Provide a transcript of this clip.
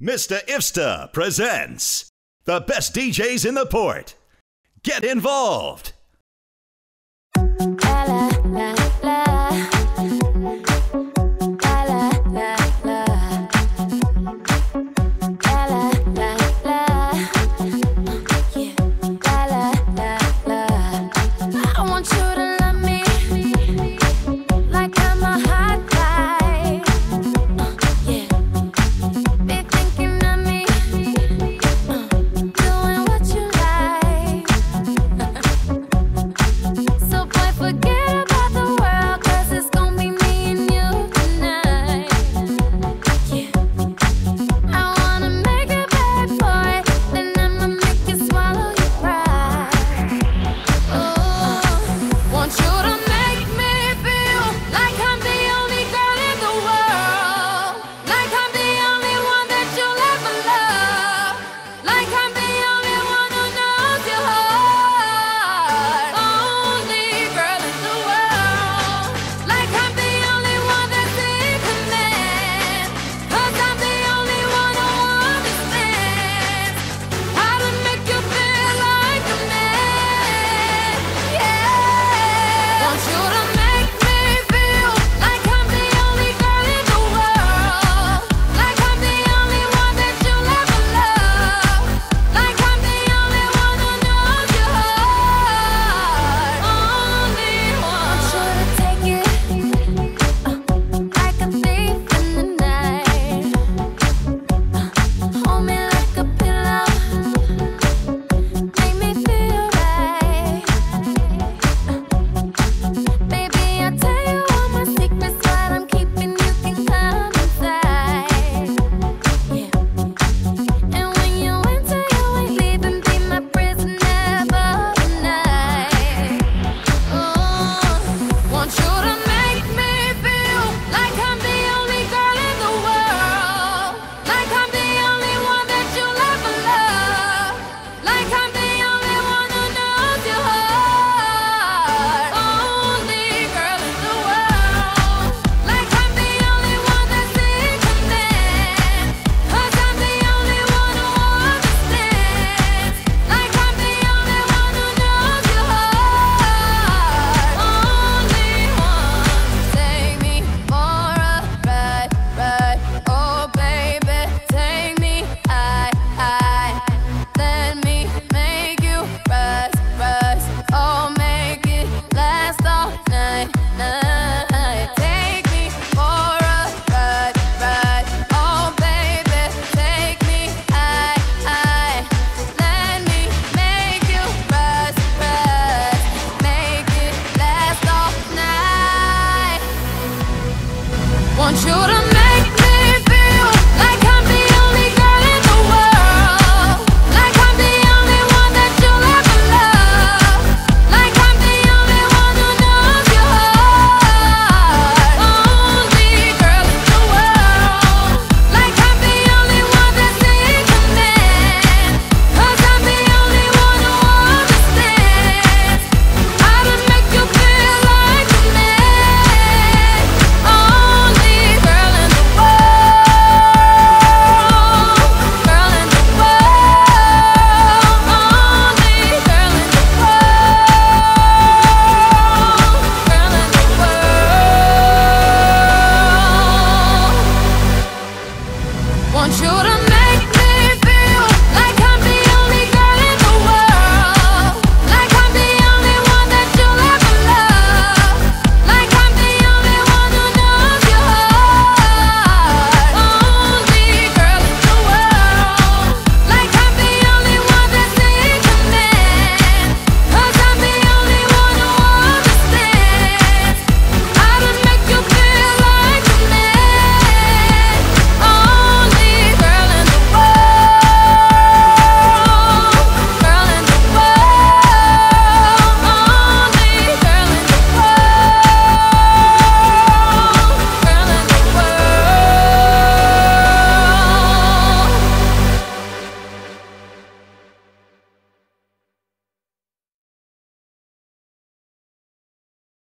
Mr. Ifsta presents the best DJs in the port. Get involved. want you to